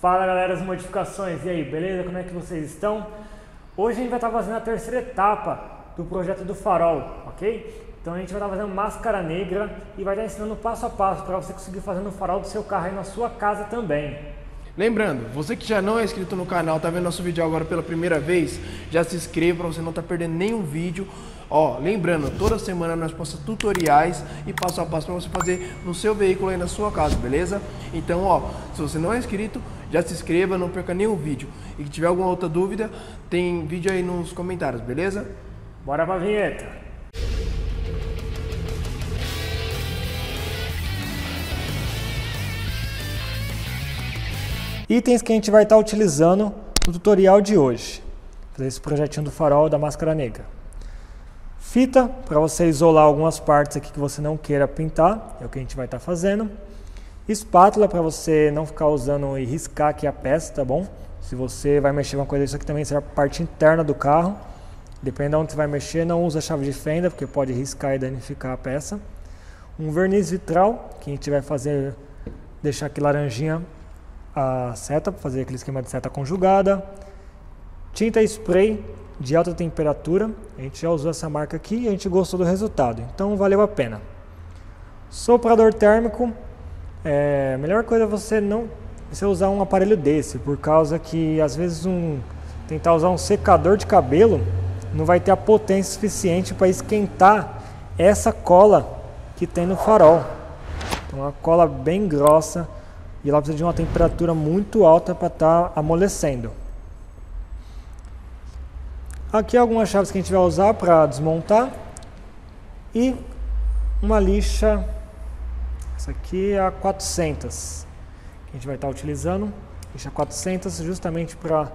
Fala galera das modificações, e aí, beleza? Como é que vocês estão? Hoje a gente vai estar fazendo a terceira etapa do projeto do farol, ok? Então a gente vai estar fazendo máscara negra e vai estar ensinando passo a passo para você conseguir fazer no farol do seu carro aí na sua casa também. Lembrando, você que já não é inscrito no canal, tá vendo nosso vídeo agora pela primeira vez, já se inscreva para você não estar tá perdendo nenhum vídeo. Ó, lembrando, toda semana nós postamos tutoriais e passo a passo para você fazer no seu veículo aí na sua casa, beleza? Então, ó, se você não é inscrito, já se inscreva, não perca nenhum vídeo. E que tiver alguma outra dúvida, tem vídeo aí nos comentários, beleza? Bora pra vinheta! Itens que a gente vai estar utilizando no tutorial de hoje. Fazer esse projetinho do farol da máscara negra. Fita, para você isolar algumas partes aqui que você não queira pintar, é o que a gente vai estar fazendo. Espátula para você não ficar usando e riscar aqui a peça, tá bom? Se você vai mexer uma coisa, isso aqui também será a parte interna do carro. Dependendo de onde você vai mexer, não usa chave de fenda, porque pode riscar e danificar a peça. Um verniz vitral, que a gente vai fazer, deixar aqui laranjinha a seta, para fazer aquele esquema de seta conjugada. Tinta spray de alta temperatura, a gente já usou essa marca aqui e a gente gostou do resultado, então valeu a pena. Soprador térmico, é, melhor coisa é você não você usar um aparelho desse, por causa que às vezes um tentar usar um secador de cabelo não vai ter a potência suficiente para esquentar essa cola que tem no farol. Então uma cola bem grossa e ela precisa de uma temperatura muito alta para estar tá amolecendo. Aqui algumas chaves que a gente vai usar para desmontar e uma lixa essa aqui é a 400 que a gente vai estar utilizando. Lixa 400 justamente para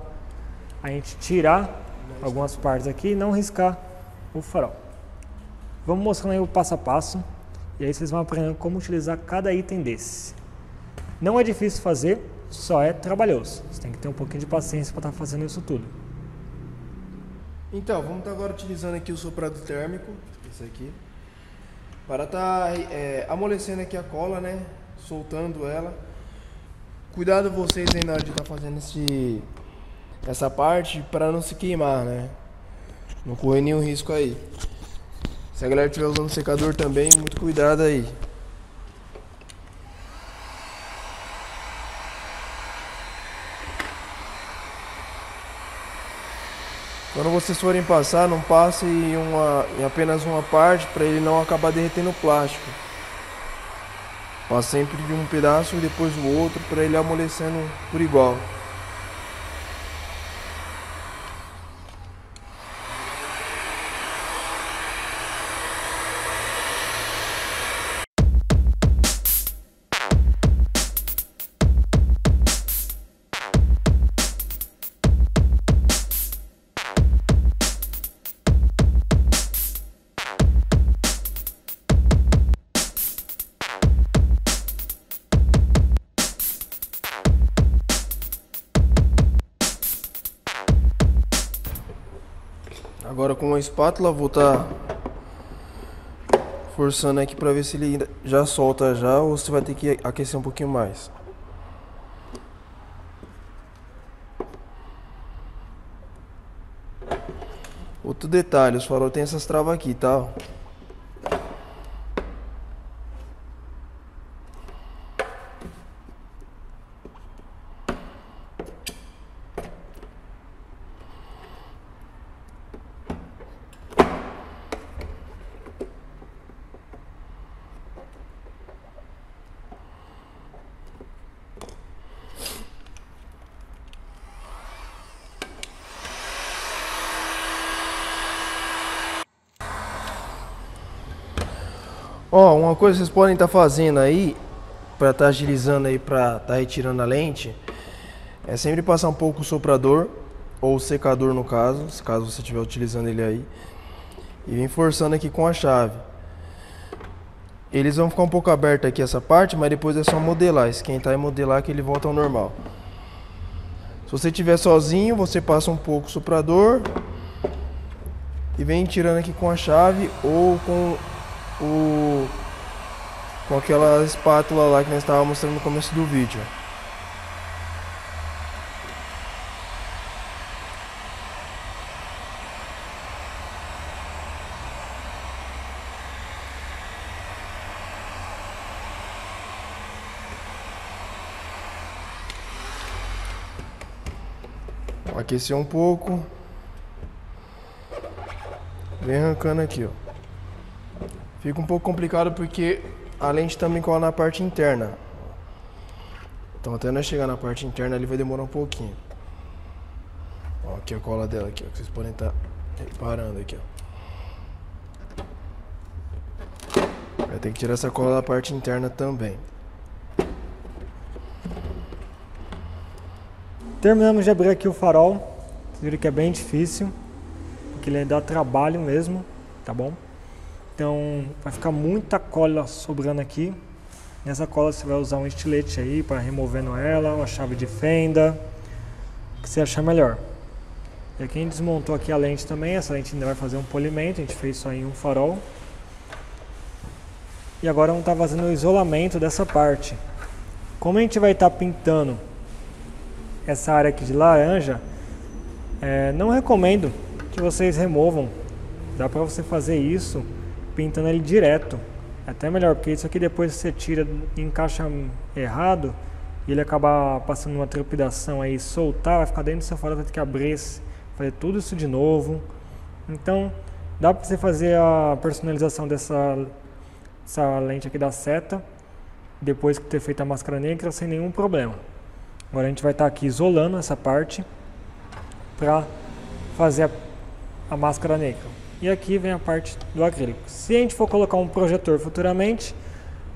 a gente tirar algumas partes aqui e não riscar o farol. Vamos mostrando aí o passo a passo e aí vocês vão aprendendo como utilizar cada item desse. Não é difícil fazer, só é trabalhoso. Você tem que ter um pouquinho de paciência para estar tá fazendo isso tudo. Então, vamos estar agora utilizando aqui o soprado térmico, esse aqui. Para tá é, amolecendo aqui a cola, né? Soltando ela. Cuidado vocês aí na hora de estar tá fazendo esse, essa parte para não se queimar, né? Não correr nenhum risco aí. Se a galera estiver usando secador também, muito cuidado aí. Quando vocês forem passar, não passe em, uma, em apenas uma parte para ele não acabar derretendo o plástico. Passe sempre de um pedaço e depois o outro para ele amolecendo por igual. Agora com uma espátula vou estar tá forçando aqui para ver se ele já solta já ou se vai ter que aquecer um pouquinho mais. Outro detalhe, os farol tem essas travas aqui, tá? Ó, oh, uma coisa que vocês podem estar tá fazendo aí, para estar tá agilizando aí, para estar tá retirando a lente, é sempre passar um pouco o soprador, ou o secador no caso, se caso você estiver utilizando ele aí, e vem forçando aqui com a chave. Eles vão ficar um pouco abertos aqui essa parte, mas depois é só modelar, esquentar e modelar que ele volta ao normal. Se você estiver sozinho, você passa um pouco o soprador e vem tirando aqui com a chave ou com o com aquela espátula lá que nós estávamos mostrando no começo do vídeo. Aquecer um pouco. Vem arrancando aqui, ó. Fica um pouco complicado porque a lente também cola na parte interna. Então até nós chegar na parte interna ali vai demorar um pouquinho. Ó, aqui a cola dela aqui, ó, que vocês podem estar tá reparando aqui, ó. Vai ter que tirar essa cola da parte interna também. Terminamos de abrir aqui o farol. Vocês viram que é bem difícil, porque ele dá trabalho mesmo, tá bom? Então vai ficar muita cola sobrando aqui. Nessa cola você vai usar um estilete aí para removendo ela, uma chave de fenda, o que você achar melhor. E aqui a gente desmontou aqui a lente também, essa lente ainda vai fazer um polimento, a gente fez só em um farol. E agora vamos estar tá fazendo o isolamento dessa parte. Como a gente vai estar tá pintando essa área aqui de laranja, é, não recomendo que vocês removam. Dá para você fazer isso pintando ele direto. É até melhor, porque isso aqui depois você tira e encaixa errado e ele acabar passando uma trepidação aí, soltar, vai ficar dentro do seu farol, vai ter que abrir, fazer tudo isso de novo. Então, dá para você fazer a personalização dessa essa lente aqui da seta depois que ter feito a máscara negra sem nenhum problema. Agora a gente vai estar tá aqui isolando essa parte para fazer a, a, máscara negra. E aqui vem a parte do acrílico. Se a gente for colocar um projetor futuramente,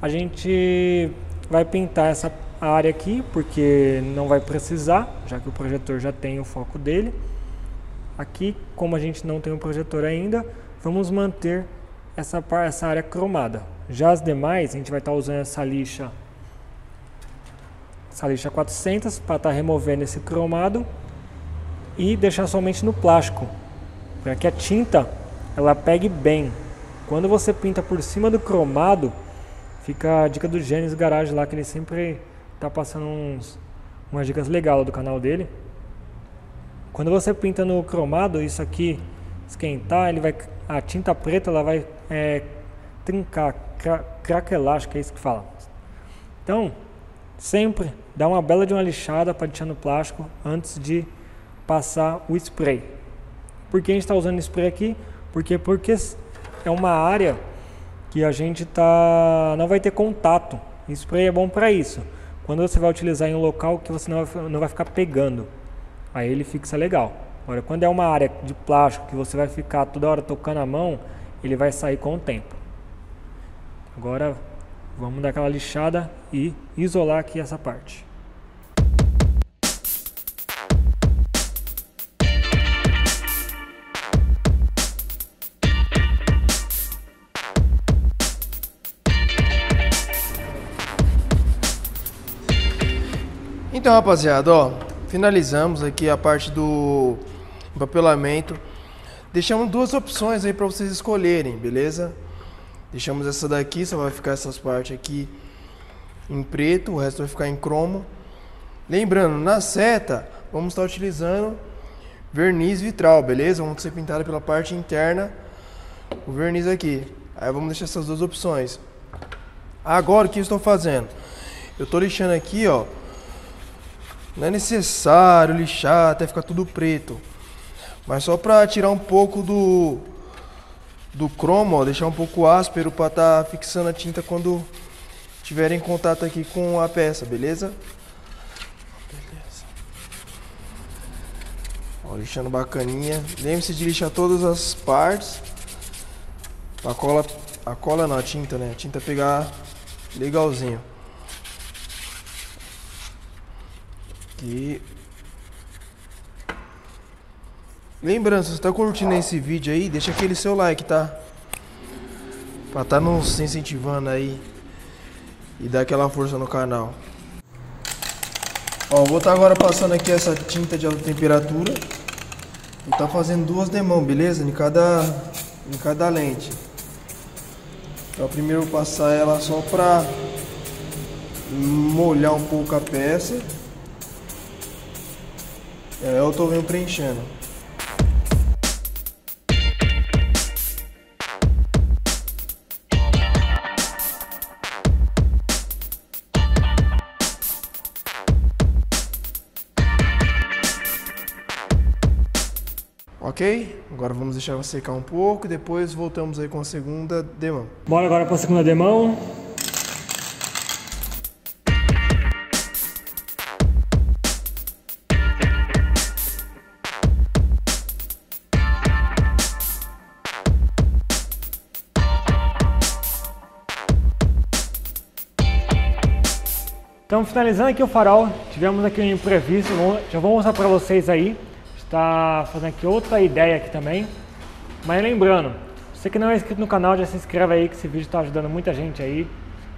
a gente vai pintar essa área aqui, porque não vai precisar, já que o projetor já tem o foco dele. Aqui, como a gente não tem um projetor ainda, vamos manter essa, essa área cromada. Já as demais, a gente vai estar usando essa lixa, essa lixa 400 para estar removendo esse cromado e deixar somente no plástico, para que a tinta ela pegue bem. Quando você pinta por cima do cromado, fica a dica do Gênesis Garage lá, que ele sempre está passando uns, umas dicas legais do canal dele. Quando você pinta no cromado, isso aqui esquentar, ele vai, a tinta preta ela vai é, trincar, cra craquelar, acho que é isso que fala. Então, sempre dá uma bela de uma lixada para deixar no plástico antes de passar o spray. Por que a gente está usando spray aqui? Porque, porque é uma área que a gente tá, não vai ter contato. Spray é bom para isso. Quando você vai utilizar em um local que você não vai, não vai ficar pegando, aí ele fixa legal. Agora, quando é uma área de plástico que você vai ficar toda hora tocando a mão, ele vai sair com o tempo. Agora vamos dar aquela lixada e isolar aqui essa parte. Então, rapaziada, ó, finalizamos aqui a parte do papelamento. Deixamos duas opções aí para vocês escolherem, beleza? Deixamos essa daqui, só vai ficar essas partes aqui em preto, o resto vai ficar em cromo. Lembrando, na seta, vamos estar utilizando verniz vitral, beleza? Vamos ser pintado pela parte interna, o verniz aqui. Aí vamos deixar essas duas opções. Agora, o que eu estou fazendo? Eu estou lixando aqui, ó. Não é necessário lixar até ficar tudo preto. Mas só para tirar um pouco do do cromo, ó, deixar um pouco áspero para estar tá fixando a tinta quando tiver em contato aqui com a peça, beleza? Beleza. Ó, lixando bacaninha. Lembre-se de lixar todas as partes. A cola, a cola não, a tinta, né? A tinta pegar legalzinho. Aqui. Lembrando, se você tá curtindo esse vídeo aí, deixa aquele seu like, tá? Pra tá nos incentivando aí e dar aquela força no canal. Ó, vou estar tá agora passando aqui essa tinta de alta temperatura. Vou tá fazendo duas demãos, beleza? Em cada, em cada lente. Então primeiro vou passar ela só pra molhar um pouco a peça. É, tô vendo preenchendo. Ok? Agora vamos deixar secar um pouco depois voltamos aí com a segunda demão. Bora agora para a segunda demão. Então, finalizando aqui o farol, tivemos aqui um imprevisto, já vou mostrar para vocês aí. Está fazendo aqui outra ideia aqui também. Mas lembrando, você que não é inscrito no canal, já se inscreve aí que esse vídeo está ajudando muita gente aí.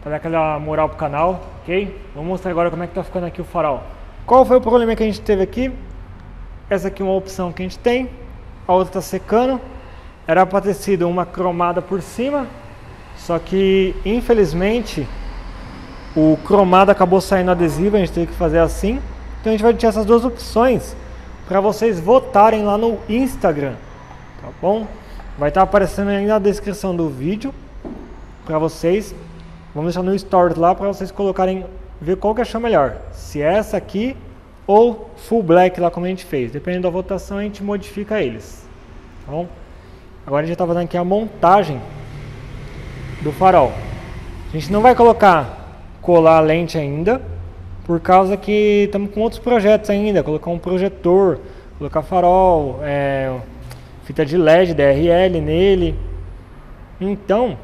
Para dar aquela moral pro canal, ok? Vou mostrar agora como é que tá ficando aqui o farol. Qual foi o problema que a gente teve aqui? Essa aqui é uma opção que a gente tem. A outra está secando. Era para ter sido uma cromada por cima. Só que, infelizmente, o cromado acabou saindo adesivo, a gente teve que fazer assim. Então a gente vai ter essas duas opções para vocês votarem lá no Instagram, tá bom? Vai estar tá aparecendo aí na descrição do vídeo para vocês. Vamos deixar no story lá para vocês colocarem, ver qual que achou melhor. Se é essa aqui ou full black lá como a gente fez. Dependendo da votação a gente modifica eles, tá bom? Agora a gente está fazendo aqui a montagem do farol. A gente não vai colocar colar a lente ainda, por causa que estamos com outros projetos ainda, colocar um projetor, colocar farol, é, fita de LED, DRL nele. Então,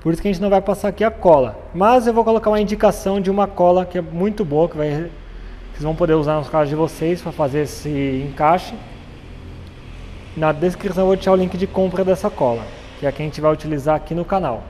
por isso que a gente não vai passar aqui a cola. Mas eu vou colocar uma indicação de uma cola que é muito boa, que vai, vocês vão poder usar nos casos de vocês para fazer esse encaixe. Na descrição eu vou deixar o link de compra dessa cola, que é a que a gente vai utilizar aqui no canal.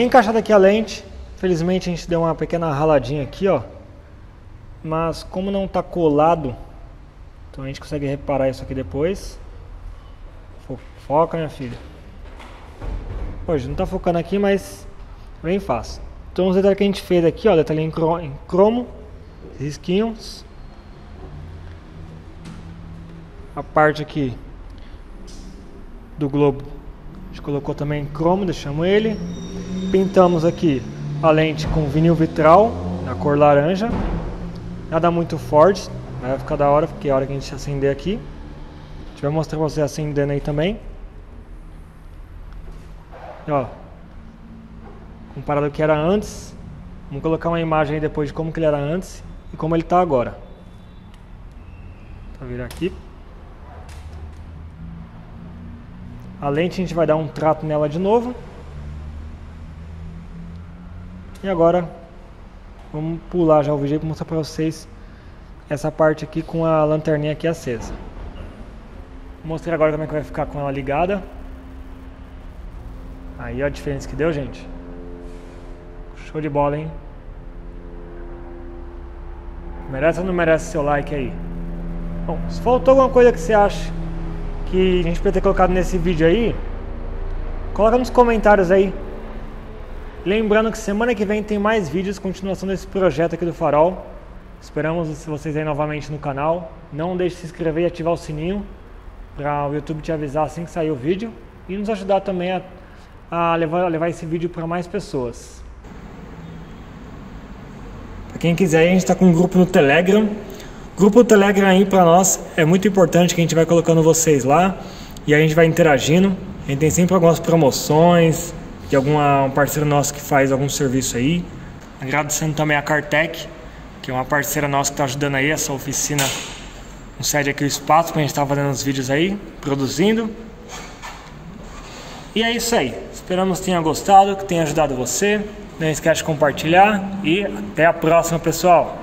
Encaixada aqui a lente, felizmente a gente deu uma pequena raladinha aqui, ó. Mas como não está colado, então a gente consegue reparar isso aqui depois. Foca, minha filha. Hoje não está focando aqui, mas bem fácil. Então os detalhes que a gente fez aqui, ó, detalhe em cromo, risquinhos. A parte aqui do globo, a gente colocou também em cromo, deixamos ele. Pintamos aqui a lente com vinil vitral na cor laranja. Nada muito forte, vai ficar da hora, porque é a hora que a gente acender aqui. A gente vai mostrar você acendendo aí também. E, ó, comparado ao que era antes. Vamos colocar uma imagem aí depois de como que ele era antes e como ele está agora. Vou virar aqui. A lente a gente vai dar um trato nela de novo. E agora vamos pular já o vídeo para mostrar para vocês essa parte aqui com a lanterninha aqui acesa. Vou mostrar agora como é que vai ficar com ela ligada. Aí a diferença que deu, gente. Show de bola, hein? Merece ou não merece seu like aí? Bom, se faltou alguma coisa que você acha que a gente poderia ter colocado nesse vídeo aí, coloca nos comentários aí. Lembrando que semana que vem tem mais vídeos, continuação desse projeto aqui do Farol. Esperamos vocês aí novamente no canal. Não deixe de se inscrever e ativar o sininho para o YouTube te avisar assim que sair o vídeo e nos ajudar também a, a, levar, a levar esse vídeo para mais pessoas. Para quem quiser, a gente está com um grupo no Telegram. Grupo Telegram aí para nós é muito importante que a gente vai colocando vocês lá e a gente vai interagindo. A gente tem sempre algumas promoções, de alguma um parceiro nosso que faz algum serviço aí. Agradecendo também a Cartec, que é uma parceira nossa que está ajudando aí essa oficina, um sede aqui o espaço para a gente estar tá fazendo os vídeos aí, produzindo. E é isso aí. Esperamos que tenha gostado, que tenha ajudado você. Não esquece de compartilhar e até a próxima, pessoal.